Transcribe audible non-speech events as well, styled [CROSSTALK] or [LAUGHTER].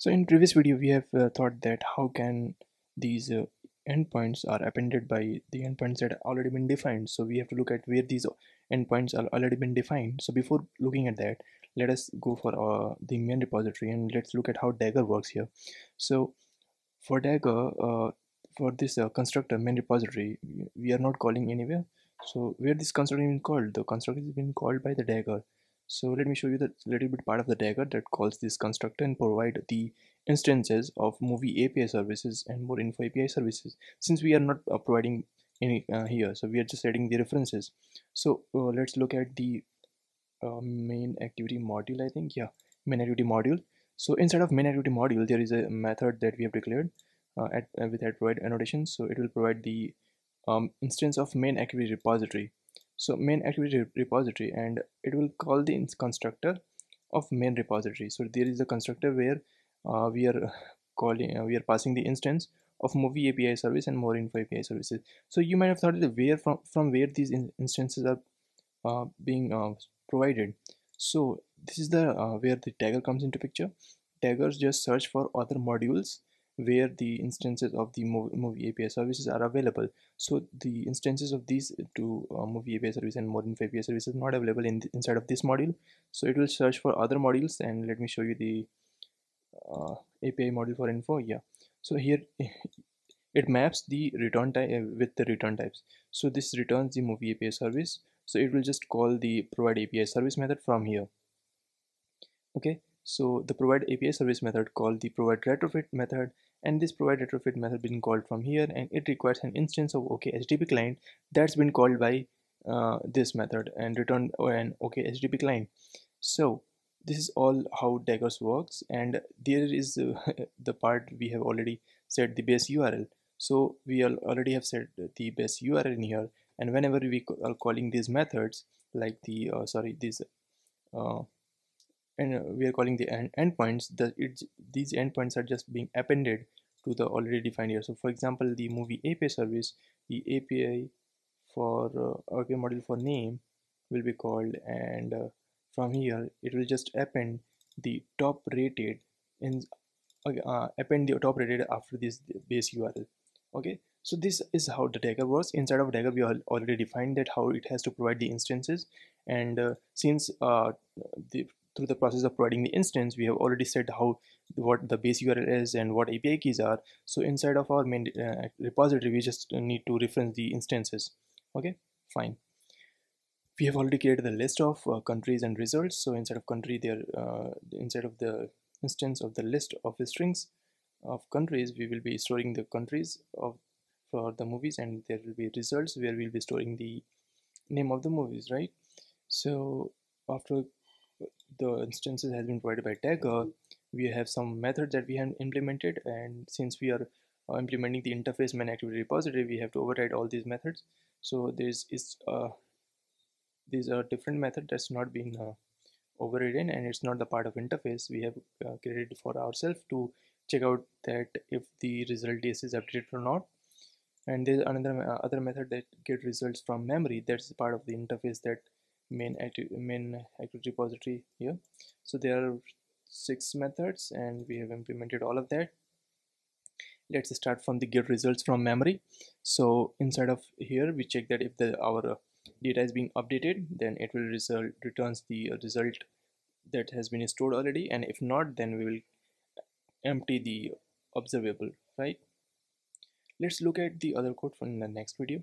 So in previous video we have uh, thought that how can these uh, endpoints are appended by the endpoints that already been defined. So we have to look at where these endpoints are already been defined. So before looking at that, let us go for uh, the main repository and let's look at how Dagger works here. So for Dagger, uh, for this uh, constructor main repository, we are not calling anywhere. So where this constructor is called, the constructor is being called by the Dagger so let me show you the little bit part of the dagger that calls this constructor and provide the instances of movie API services and more info API services since we are not uh, providing any uh, here. So we are just adding the references. So uh, let's look at the uh, main activity module I think. Yeah main activity module. So inside of main activity module there is a method that we have declared uh, at, uh, with that provide annotation so it will provide the um, instance of main activity repository so main activity repository and it will call the constructor of main repository. So there is a constructor where uh, we are [LAUGHS] calling uh, we are passing the instance of movie API service and more info API services. So you might have thought that where from from where these in instances are uh, being uh, provided. So this is the uh, where the dagger comes into picture. Daggers just search for other modules where the instances of the movie API services are available. So the instances of these two uh, movie API service and more info API services not available in the, inside of this module. So it will search for other modules and let me show you the uh, API module for info. Yeah. So here [LAUGHS] it maps the return type uh, with the return types. So this returns the movie API service. So it will just call the provide API service method from here. Okay. So the provide API service method called the provide retrofit method and this provide retrofit method been called from here and it requires an instance of OK HTTP client that's been called by uh, this method and return an OK HTTP client. So this is all how Daggers works and there is uh, [LAUGHS] the part we have already set the base URL. So we already have set the base URL in here and whenever we are calling these methods like the uh, sorry these uh, and uh, we are calling the end endpoints the these endpoints are just being appended to the already defined here. So for example the movie api service the api for uh, API module for name will be called and uh, from here it will just append the top rated in uh, append the top rated after this base url okay so this is how the dagger works. Inside of dagger we already defined that how it has to provide the instances. And uh, since uh, the through the process of providing the instance we have already said how what the base url is and what api keys are. So inside of our main uh, repository we just need to reference the instances. Okay? Fine. We have already created the list of uh, countries and results. So inside of country there uh, inside of the instance of the list of the strings of countries we will be storing the countries of for the movies and there will be results where we'll be storing the name of the movies right so after the instances has been provided by Dagger, we have some methods that we have implemented and since we are uh, implementing the interface main activity repository, we have to override all these methods. So this is uh, these are different method that's not been uh, overridden and it's not the part of interface. We have uh, created for ourselves to check out that if the result is updated or not. And there's another uh, other method that get results from memory. That's part of the interface that main active main active repository here. So there are six methods and we have implemented all of that. Let's start from the get results from memory. So inside of here we check that if the our data is being updated then it will result returns the result that has been stored already. And if not then we will empty the observable right let's look at the other code from the next video